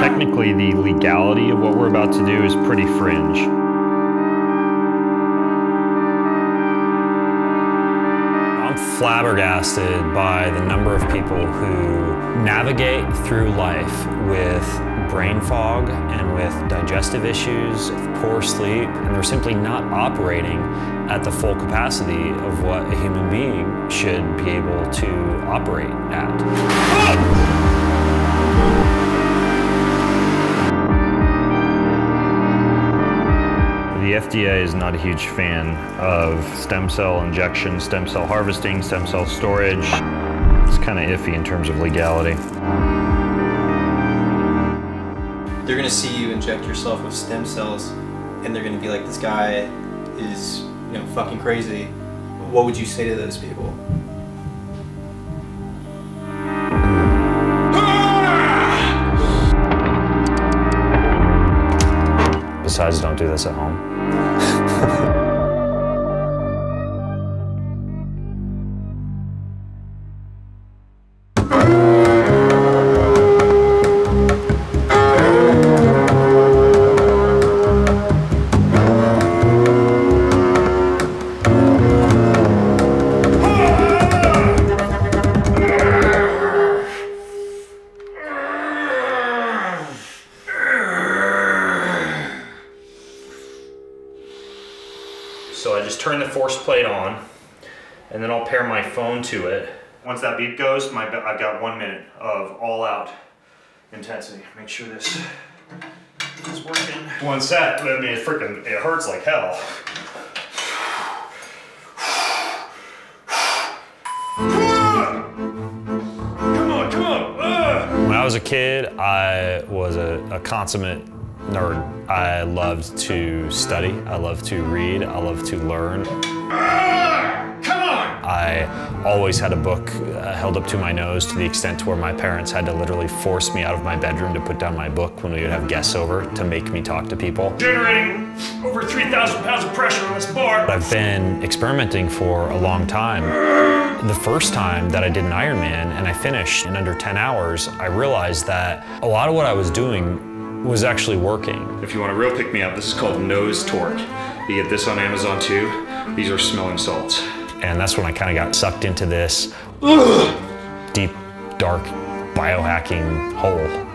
Technically, the legality of what we're about to do is pretty fringe. I'm flabbergasted by the number of people who navigate through life with brain fog and with digestive issues, poor sleep, and they're simply not operating at the full capacity of what a human being should be able to operate at. The FDA is not a huge fan of stem cell injection, stem cell harvesting, stem cell storage. It's kind of iffy in terms of legality. They're gonna see you inject yourself with stem cells, and they're gonna be like, "This guy is, you know, fucking crazy." What would you say to those people? Besides, don't do this at home. Turn the force plate on, and then I'll pair my phone to it. Once that beep goes, my I've got one minute of all out intensity. Make sure this is working. One set. I mean, it freaking it hurts like hell. Come on, come on. Ah! When I was a kid, I was a, a consummate nerd. I loved to study, I loved to read, I loved to learn. I always had a book uh, held up to my nose to the extent to where my parents had to literally force me out of my bedroom to put down my book when we would have guests over to make me talk to people. Generating over 3,000 pounds of pressure on this bar. I've been experimenting for a long time. The first time that I did an Ironman and I finished in under 10 hours, I realized that a lot of what I was doing was actually working. If you want a real pick me up, this is called Nose Tork. You get this on Amazon too. These are smelling salts. And that's when I kind of got sucked into this deep, dark biohacking hole.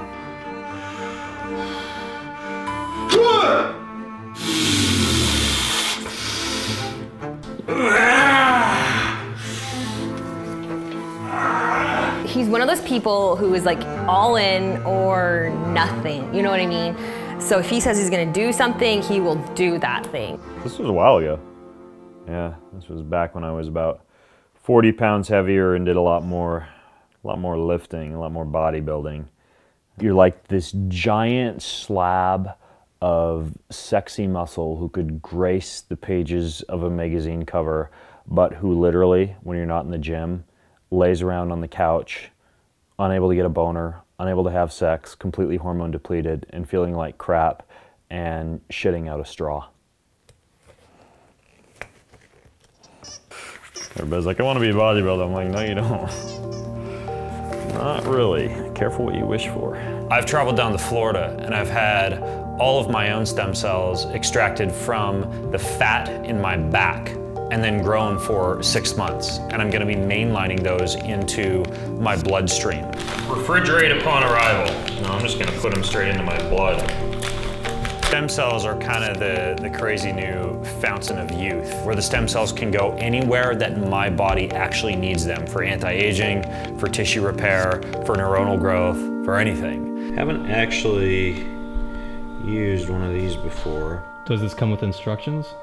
People who is like all in or nothing. You know what I mean? So if he says he's gonna do something, he will do that thing. This was a while ago. Yeah, this was back when I was about 40 pounds heavier and did a lot more, a lot more lifting, a lot more bodybuilding. You're like this giant slab of sexy muscle who could grace the pages of a magazine cover, but who literally, when you're not in the gym, lays around on the couch, unable to get a boner, unable to have sex, completely hormone depleted, and feeling like crap and shitting out a straw. Everybody's like, I want to be a bodybuilder. I'm like, no, you don't. Not really. Careful what you wish for. I've traveled down to Florida and I've had all of my own stem cells extracted from the fat in my back and then grown for six months. And I'm gonna be mainlining those into my bloodstream. Refrigerate upon arrival. No, I'm just gonna put them straight into my blood. Stem cells are kind of the, the crazy new fountain of youth, where the stem cells can go anywhere that my body actually needs them for anti-aging, for tissue repair, for neuronal growth, for anything. Haven't actually used one of these before. Does this come with instructions?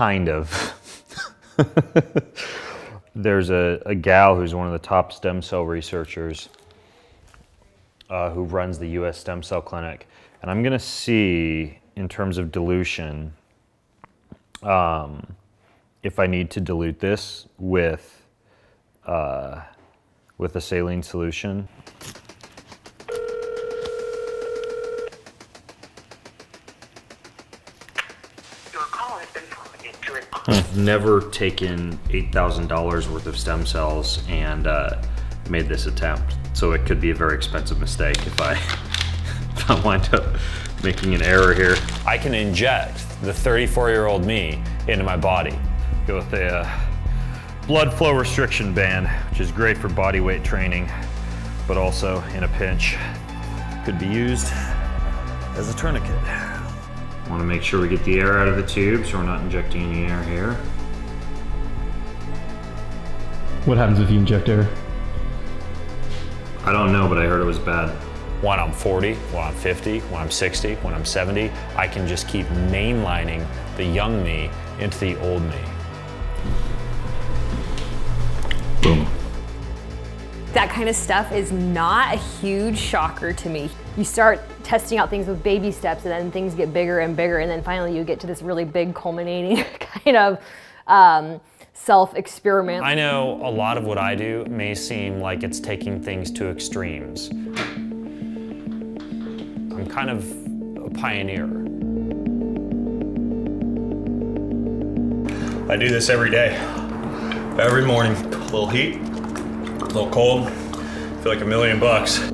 Kind of. There's a, a gal who's one of the top stem cell researchers uh, who runs the US Stem Cell Clinic. And I'm going to see, in terms of dilution, um, if I need to dilute this with, uh, with a saline solution. Your call has been forwarded to an I've never taken $8,000 worth of stem cells and uh, made this attempt. So it could be a very expensive mistake if I, if I wind up making an error here. I can inject the 34 year old me into my body. Go with a uh, blood flow restriction band, which is great for body weight training, but also in a pinch could be used as a tourniquet. Want to make sure we get the air out of the tube so we're not injecting any air here. What happens if you inject air? I don't know, but I heard it was bad. When I'm 40, when I'm 50, when I'm 60, when I'm 70, I can just keep mainlining the young me into the old me. Boom. That kind of stuff is not a huge shocker to me. You start testing out things with baby steps and then things get bigger and bigger and then finally you get to this really big culminating kind of um, self-experiment. I know a lot of what I do may seem like it's taking things to extremes. I'm kind of a pioneer. I do this every day. Every morning, a little heat, a little cold, feel like a million bucks.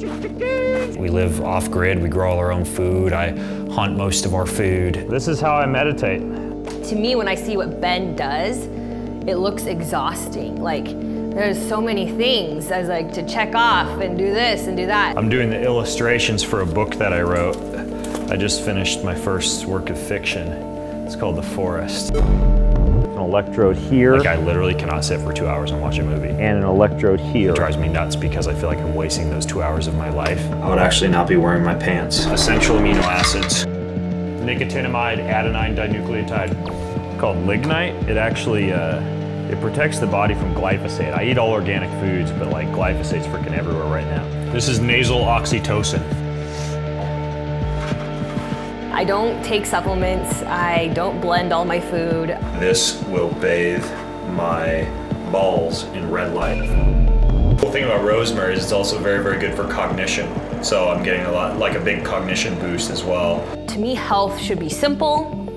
We live off grid, we grow all our own food, I hunt most of our food. This is how I meditate. to me, when I see what Ben does, it looks exhausting. Like there's so many things as like to check off and do this and do that. I'm doing the illustrations for a book that I wrote. I just finished my first work of fiction. It's called The Forest. An electrode here Like I literally cannot sit for two hours and watch a movie. and an electrode here. It drives me nuts because I feel like I'm wasting those two hours of my life. I would actually not be wearing my pants. Essential amino acids. Nicotinamide adenine dinucleotide called lignite. It actually uh, it protects the body from glyphosate. I eat all organic foods, but like glyphosate's freaking everywhere right now. This is nasal oxytocin. I don't take supplements. I don't blend all my food. This will bathe my balls in red light. The thing about rosemary is it's also very, very good for cognition. So I'm getting a lot, like a big cognition boost as well. To me, health should be simple.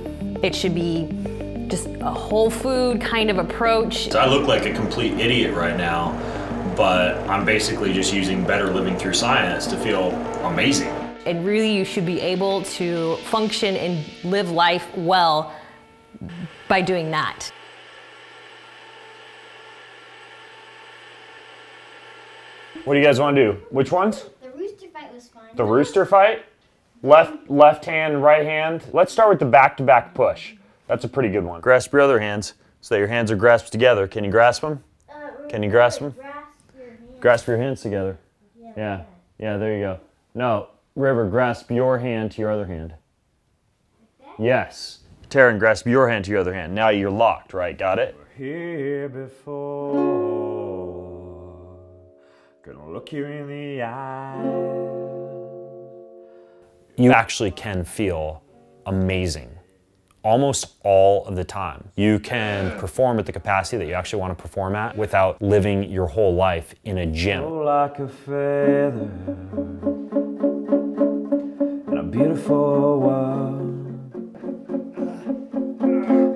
It should be just a whole food kind of approach. So I look like a complete idiot right now, but I'm basically just using better living through science to feel amazing. And really, you should be able to function and live life well by doing that. What do you guys want to do? Which ones? The rooster fight was fun. The rooster fight? Left left hand, right hand. Let's start with the back to back push. That's a pretty good one. Grasp your other hands so that your hands are grasped together. Can you grasp them? Uh, Can you grasp them? grasp your. Grasp your hands together. Yeah. Yeah, there you go. No, River, grasp your hand to your other hand. Yes. Terran, grasp your hand to your other hand. Now you're locked, right? Got it? Here before, gonna look you in the eye. You actually can feel amazing almost all of the time. You can perform at the capacity that you actually want to perform at without living your whole life in a gym. like a feather a beautiful world.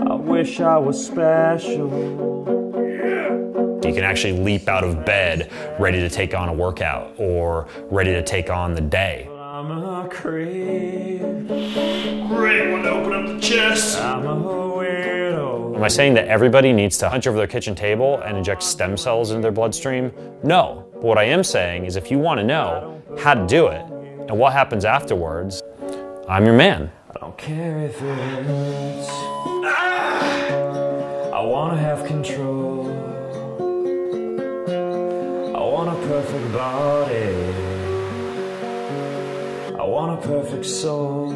I wish I was special. You can actually leap out of bed ready to take on a workout or ready to take on the day. I'm a creep. Great one to open up the chest. I'm a weirdo. Am I saying that everybody needs to hunch over their kitchen table and inject stem cells into their bloodstream? No. But what I am saying is if you want to know how to do it and what happens afterwards, I'm your man. I don't care if it hurts. Ah! I wanna have control. I want a perfect body. I want a perfect soul.